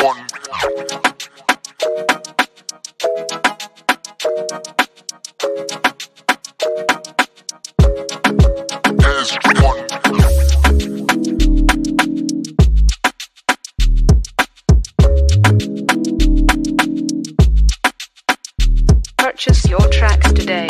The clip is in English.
One. One. Purchase your tracks today.